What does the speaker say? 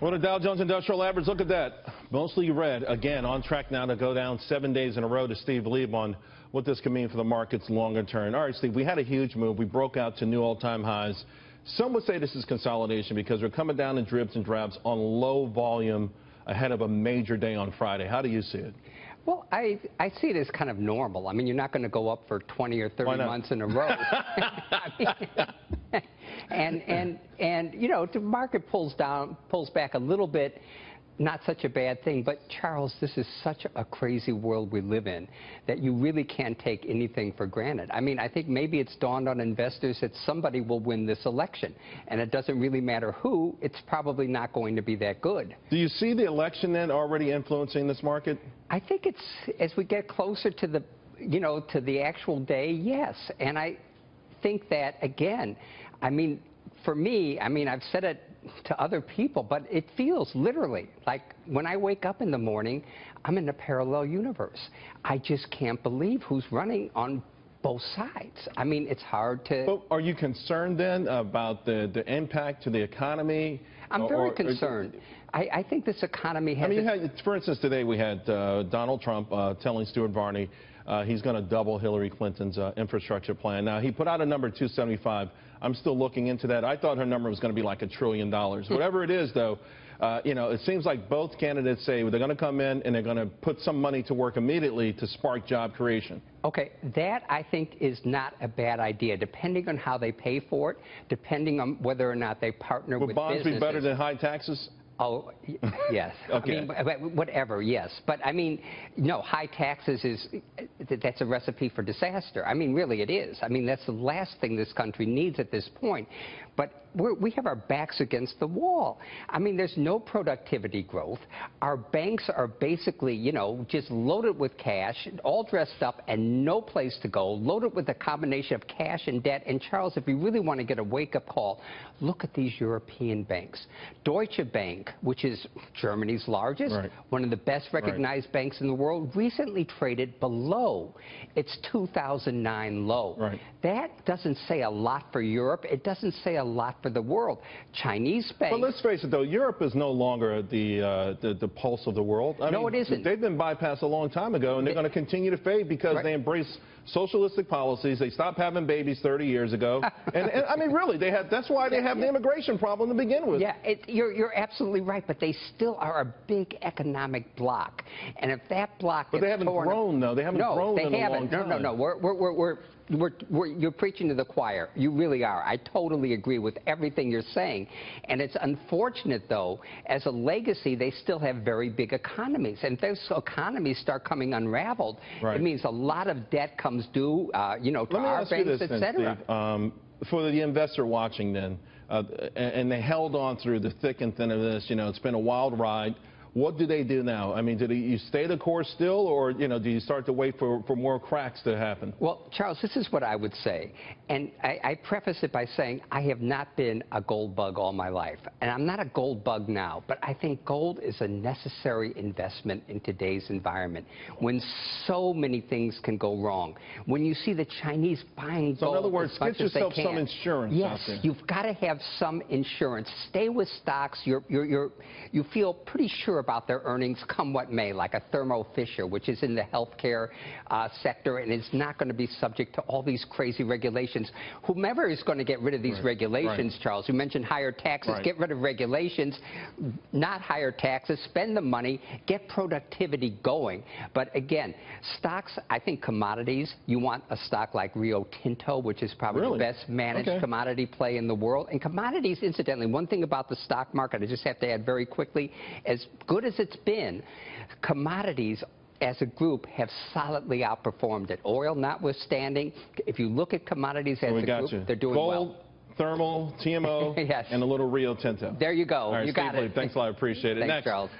Well, the Dow Jones Industrial Average, look at that. Mostly red. Again, on track now to go down seven days in a row to Steve Leeb on what this could mean for the markets longer term. All right, Steve, we had a huge move. We broke out to new all-time highs. Some would say this is consolidation because we're coming down in dribs and drabs on low volume ahead of a major day on Friday. How do you see it? Well, I, I see it as kind of normal. I mean, you're not going to go up for 20 or 30 months in a row. and and and you know, the market pulls down, pulls back a little bit. Not such a bad thing, but Charles, this is such a crazy world we live in that you really can't take anything for granted. I mean, I think maybe it's dawned on investors that somebody will win this election, and it doesn't really matter who. It's probably not going to be that good. Do you see the election then already influencing this market? I think it's as we get closer to the, you know, to the actual day, yes, and I think that again. I mean, for me, I mean, I've said it to other people, but it feels literally like when I wake up in the morning, I'm in a parallel universe. I just can't believe who's running on both sides. I mean, it's hard to. But are you concerned then about the, the impact to the economy? I'm very or, concerned. Or, I, I, think this economy has. I mean, had, for instance, today we had uh, Donald Trump uh, telling Stuart Varney uh, he's going to double Hillary Clinton's uh, infrastructure plan. Now, he put out a number 275. I'm still looking into that. I thought her number was going to be like a trillion dollars. Whatever it is, though, uh, you know, it seems like both candidates say they're going to come in and they're going to put some money to work immediately to spark job creation. Okay, that I think is not a bad idea, depending on how they pay for it, depending on whether or not they partner Would with bonds businesses. be better than high taxes? Oh, yes. okay. I mean, whatever, yes. But I mean, no, high taxes is, that's a recipe for disaster. I mean, really it is. I mean, that's the last thing this country needs at this point. But we have our backs against the wall. I mean, there's no productivity growth. Our banks are basically, you know, just loaded with cash, all dressed up, and no place to go, loaded with a combination of cash and debt. And Charles, if you really want to get a wake-up call, look at these European banks. Deutsche Bank, which is Germany's largest, right. one of the best recognized right. banks in the world, recently traded below its 2009 low. Right. That doesn't say a lot for Europe. It doesn't say a lot for the world. Chinese banks. But let's face it, though, Europe is no longer the uh, the, the, pulse of the world. I no, mean, it isn't. They've been bypassed a long time ago, and they're going to continue to fade because right. they embrace socialistic policies. They stopped having babies 30 years ago. and, and, I mean, really, they have. That's why they have the immigration problem to begin with. Yeah, it, you're you're absolutely right. But they still are a big economic block, and if that block. But they haven't torn, grown, though. They haven't no, grown they in haven't. a long time. No, no, no. We're we're we're, we're we're, you're preaching to the choir. You really are. I totally agree with everything you're saying. And it's unfortunate, though, as a legacy, they still have very big economies. And if those economies start coming unraveled, right. it means a lot of debt comes due, uh, you know, to Let our banks, et cetera. Um, for the investor watching then, uh, and, and they held on through the thick and thin of this, you know, it's been a wild ride. What do they do now? I mean, do you stay the course still, or you know, do you start to wait for, for more cracks to happen? Well, Charles, this is what I would say, and I, I preface it by saying I have not been a gold bug all my life, and I'm not a gold bug now. But I think gold is a necessary investment in today's environment when so many things can go wrong. When you see the Chinese buying so gold, in other words, get yourself some insurance. Yes, you've got to have some insurance. Stay with stocks. You're, you're, you're, you feel pretty sure about their earnings come what may, like a Thermo Fisher, which is in the healthcare uh, sector and is not going to be subject to all these crazy regulations. Whomever is going to get rid of these right. regulations, right. Charles, you mentioned higher taxes, right. get rid of regulations, not higher taxes, spend the money, get productivity going. But again, stocks, I think commodities, you want a stock like Rio Tinto, which is probably really? the best managed okay. commodity play in the world. And commodities, incidentally, one thing about the stock market, I just have to add very quickly, as good as it's been, commodities as a group have solidly outperformed it. Oil notwithstanding, if you look at commodities as well, a group, you. they're doing Gold, well. Thermo, TMO, yes. and a little Rio Tinto. There you go. All right, you Steve got Lee, it. Thanks a lot. I appreciate it. Thanks, Next. Charles.